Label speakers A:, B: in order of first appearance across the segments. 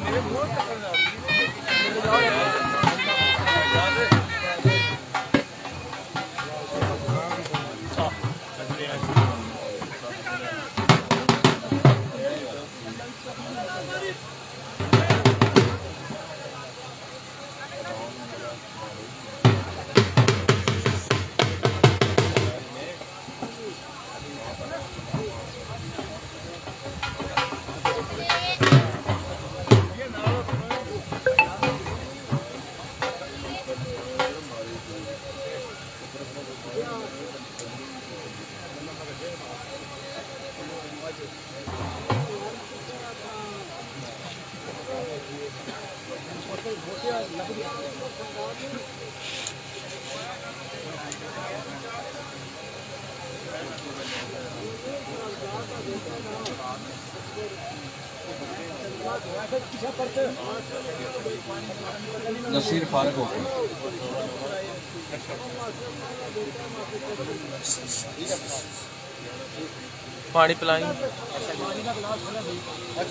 A: میرے
B: نصیر فارق ہو گئے۔
C: پانی پلائیں۔ پانی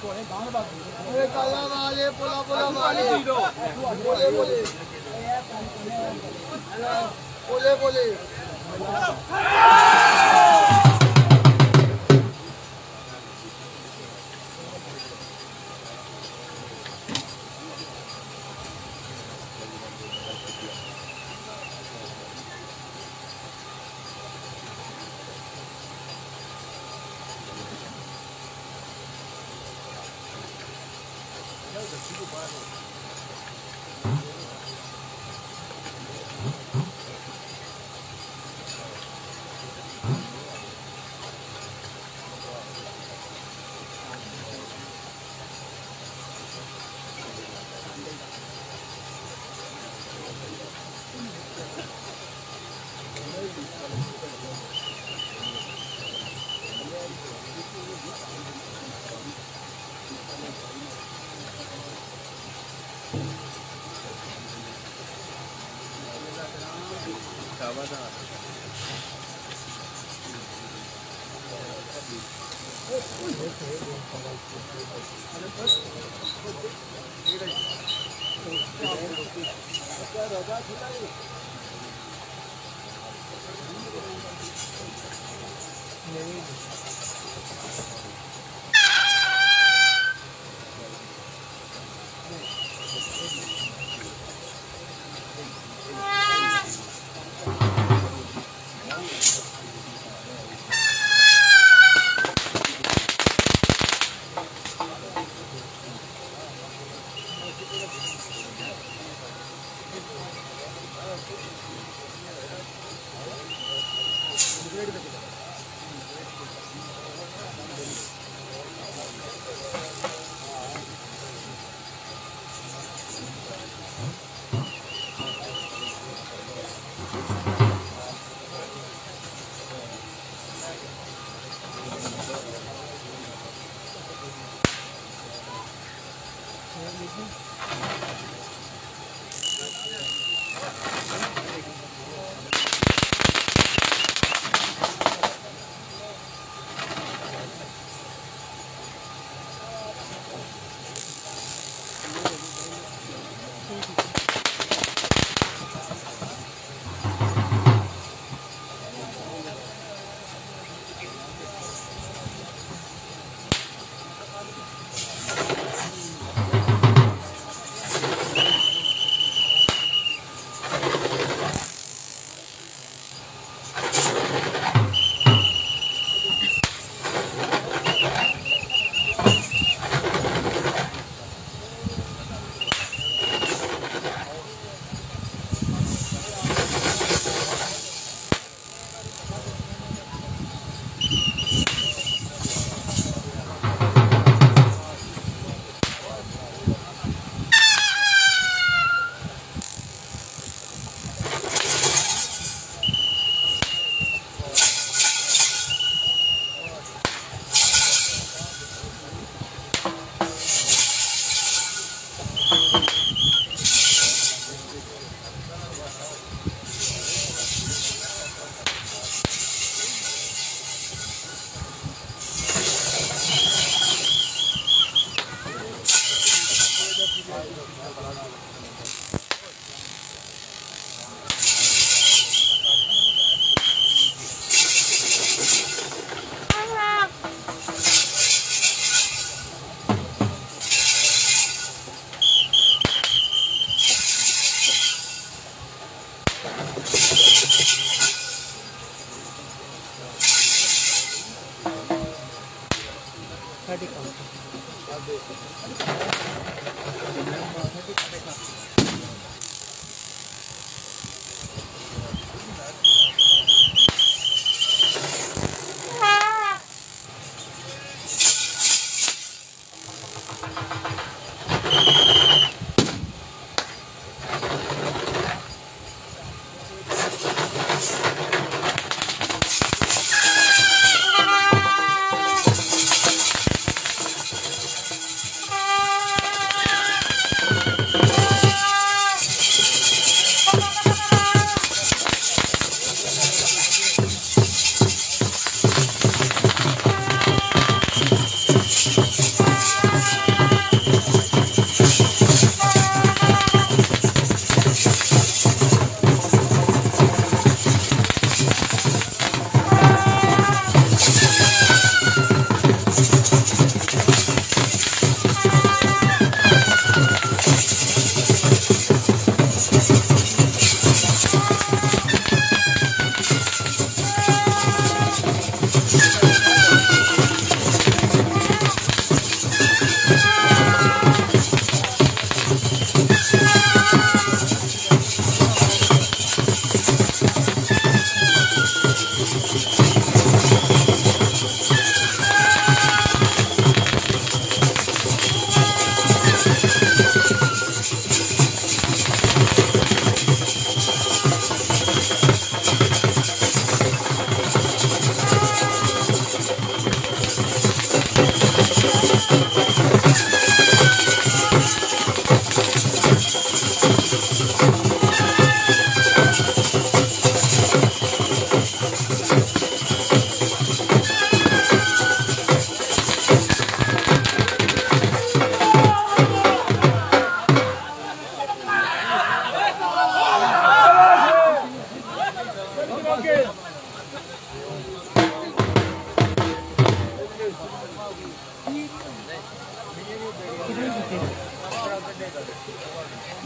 A: پھورے باندھ باتھي Brasil, bairro. 네.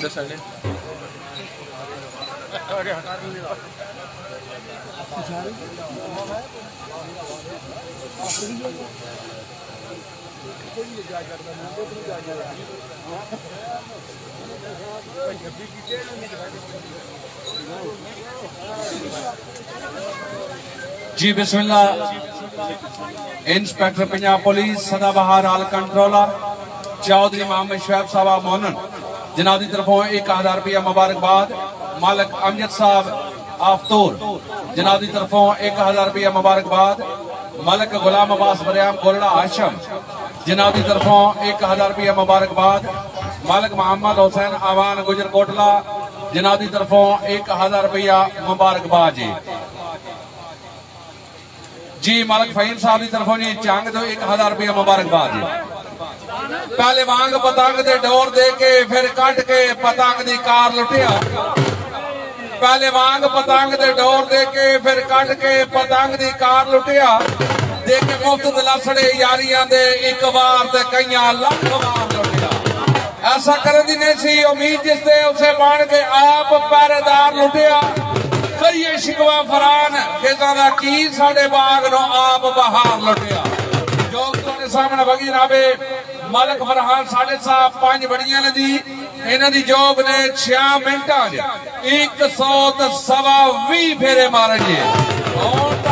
C: دس سنڈے
B: جی بسم اللہ۔ انسپیکٹر پنجاب پولیس صدا بہار آل کنٹرولر، چودھری محمد شعیب صاحب مونن جناب دی طرفوں ایک ہزار روپیہ مبارکباد۔ مالک امجد صاحب آفتور جناب دی طرفوں ایک ہزار روپیہ مبارکباد۔ ملک غلام عباس بریام گولڑا آشم جناب دی طرفوں ایک ہزار روپیہ مبارکباد۔ مالک محمد حسین آوان گجر کوٹلا جناب دی طرفوں ایک ہزار روپیہ مبارکباد جی۔ ਜੀ, ਮਾਲਕ ਫਹੀਮ ਸਾਹਿਬ ਦੀ ਤਰਫੋਂ ਜੀ, ਚੰਗ ਤੋਂ 1000 ਰੁਪਏ ਮੁਬਾਰਕਬਾਦ ਜੀ। ਪਹਿਲੇ ਵਾਂਗ ਪਤੰਗ ਦੇ ਡੋਰ ਦੇ ਕੇ ਫਿਰ ਕੱਢ ਕੇ ਪਤੰਗ ਦੀ ਕਾਰ ਲੁੱਟਿਆ। ਪਹਿਲੇ ਵਾਂਗ ਪਤੰਗ ਦੇ ਡੋਰ ਦੇ ਕੇ ਫਿਰ ਕੱਢ ਕੇ ਪਤੰਗ ਦੀ ਕਾਰ ਲੁੱਟਿਆ। ਦੇ ਕੇ ਮੁਫਤ ਦਲਾਸੜੇ ਯਾਰੀਆਂ ਦੇ ਇੱਕ ਵਾਰ ਤੇ ਕਈਆਂ ਲੱਖ ਵਾਰ ਲੁੱਟਿਆ। ਐਸਾ ਕਰਨ ਦੀ ਨਹੀਂ ਸੀ, ਉਮੀਦ ਜਿਸ ਤੇ ਉਸੇ ਬਾਣ ਕੇ ਆਪ ਪਹਿਰੇਦਾਰ ਲੁੱਟਿਆ। کریے شکوا فران، کہ تارا کی ساڑے باغ نو آپ بہار لٹیا۔ جو تو نے سامنے بگی رابے ملک فرحان ساڑے صاحب پانچ بڑیاں لدی انہ دی جوب نے چھیا منٹ جے ایک سو سوا وی پھیرے مارا جے اور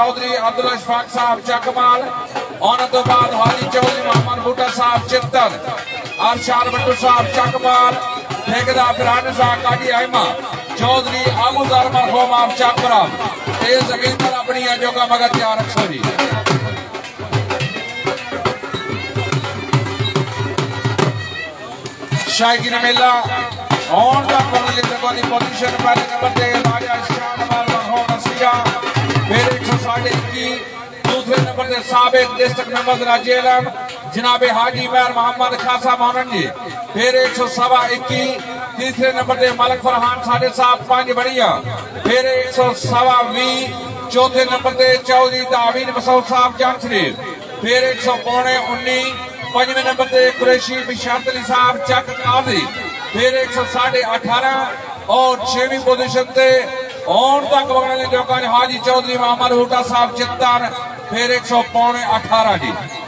B: چودری عبداللہ اشفاق صاحب چکمال بعد حالی چودری محمد بھٹا صاحب، چتر ارشار بھٹو صاحب چکمال ٹھیکدہ فران صاحب کاٹی احمہ چودری آگو دار مرحوم آپ چاپرا تیز اگین پر اپنی جوگا مگر تیار رکھو جی شاہدین آن دا پرلی تکوانی پوزیشن پر نمبر دے باجہ اشکار سرپرست سابق ڈسٹرکٹ نمبر راجیلن جناب حاجی میر محمد خان صاحب آنن جی۔ پھر ایک سو سوا اکی تیسرے نمبر دے ملک فرحان ساڑھے صاحب، پانچ بڑیاں۔ پھر ایک سو سوا وی، چوتھے نمبر دے چودی دعوین بسو صاحب، جان شریف۔ پھر ایک سو پونے انی پنجویں نمبر دے قریشی بشارت علی صاحب، چک قاضی۔ پھر ایک سو ساڑھے اٹھارہ اور چھوی پوزیشن دے اور تک بگنے لے جو کہ حاجی چودری محمد ہوتا صاحب، چتر۔ پھر ایک سو پونے اٹھارہ جی۔